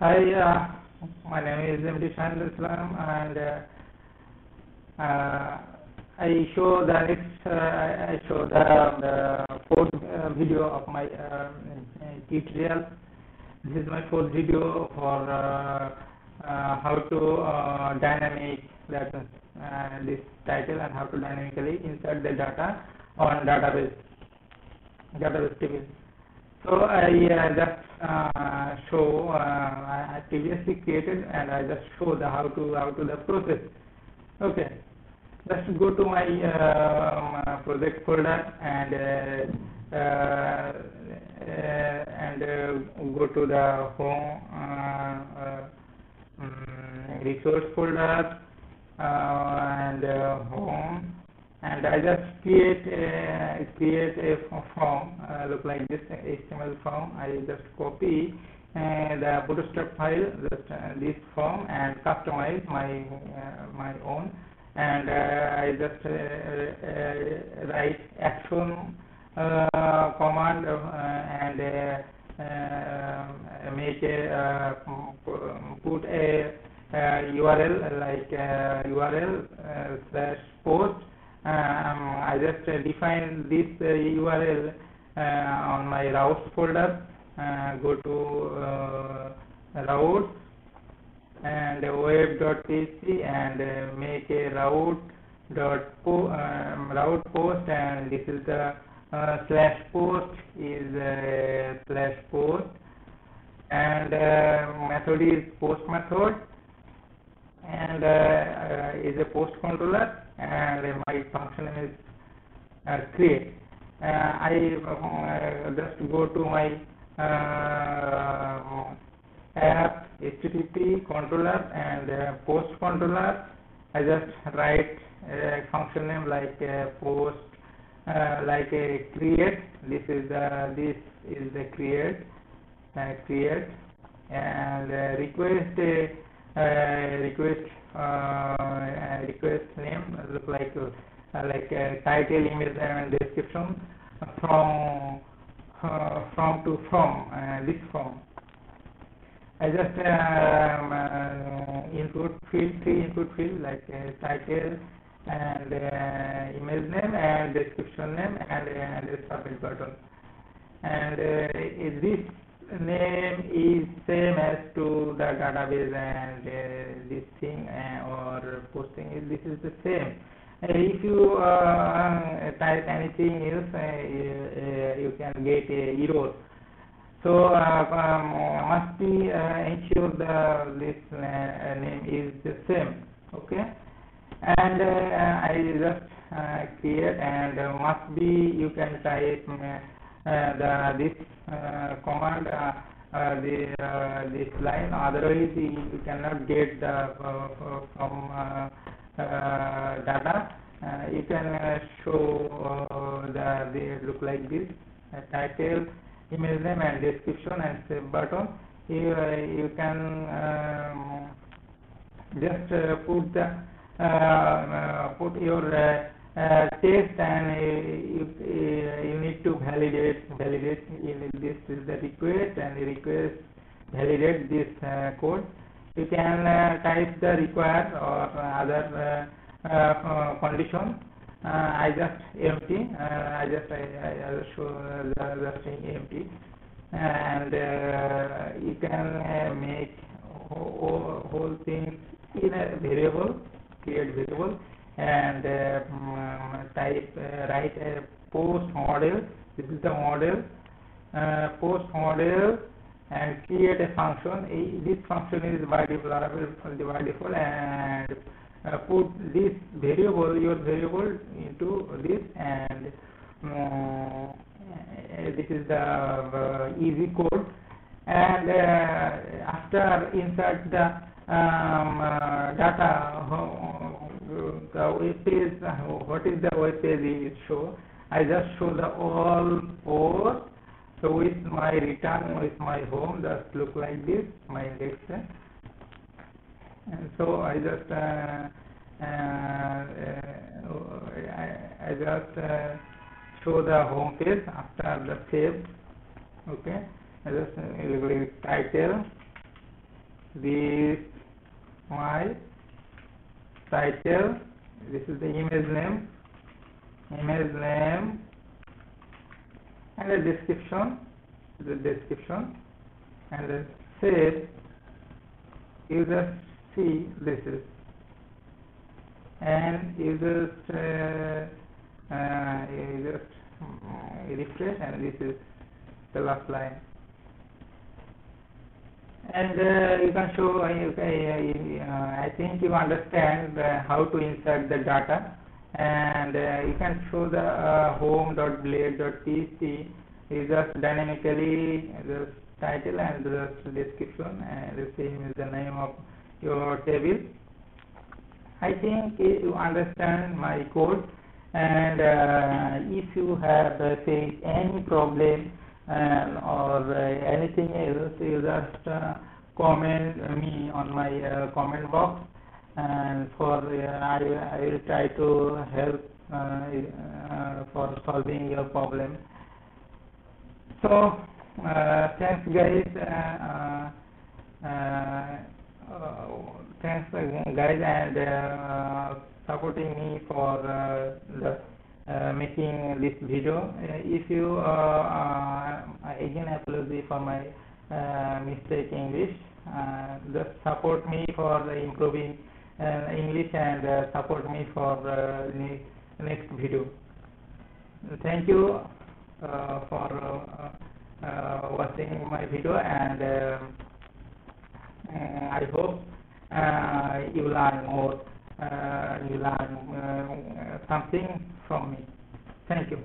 Hi, uh, my name is MD Shahid Islam and uh, uh, I show the next, uh, I show the, the fourth uh, video of my uh, tutorial. This is my fourth video for how to dynamic that this title and how to dynamically insert the data on database database table. So I uh, just uh, show uh, I previously created and I just show the how to how to the process. Okay, just go to my uh, project folder and uh, uh, and uh, go to the home um, resource folder and home and I just create a, create a form uh, look like this HTML form. I just copy uh, the bootstrap file just uh, this form and customize my uh, my own. And uh, I just uh, write action command and make a put a URL like URL slash post um, I just uh, define this uh, URL uh, on my routes folder. Go to routes and web.php and make a route dot po um, route post and this is the uh, slash post is uh, slash post. And uh, method is post method and is a post controller and my function is uh, create. Uh, I uh, just go to my app HTTP controller and post controller. I just write a function name like post uh, like a create this is the this is the create uh, create and uh, request request uh, request name look like uh, like title, image, and description from uh, from to from this form. I just um, uh, input field, three input field like uh, title and uh, image name and description name and, and submit button. And this name is same as to the database and uh, this thing uh, or posting is this is the same. Uh, if you uh, type anything else uh, you, you, can get a error. So uh, um, must be ensure the this name is the same okay? And I just create and must be you can type the this uh, command uh, uh, the this line. Otherwise you cannot get the from data. You can show the they look like this. Title image name and description and save button. You you can um, just put the put your uh, test and uh, you, uh, you to validate validate this is the request and the request validate this uh, code. You can uh, type the required or other uh, condition. I just empty I just I, I just show the, the empty. And you can make whole, whole thing in a variable create variable. And um, type uh, write a post model this is the model uh, post model and create a function this function is by default by default and uh, put this variable your variable into this and uh, this is the uh, easy code and uh, after insert the um, data the web page, what is the web page it show? I just show the all posts. So with my return, with my home, just look like this, my index. And so I just, uh, uh, I, I, just uh, show the home page after the save. Okay. I just uh, title this my title this is the image name image name. And the description. The description. And the save just see this is. And you just uh, uh, you just uh, refresh and this is the last line. And uh, you can show uh, I think you understand how to insert the data and uh, you can show the uh, home.blade.php is just dynamically the title and the description and the same is the name of your table. I think you understand my code. And uh, if you have uh, any problem and or uh, anything else you just uh, comment me on my uh, comment box and for uh, I, I will try to help uh, uh, for solving your problem so thanks guys thanks guys and supporting me for the uh, making this video. Uh, if you, uh, again apology for my mistake English, just support me for improving Uh, English and uh, support me for uh, the next video. Thank you for watching my video and I hope you learn more uh, you learn uh, something from me. Thank you.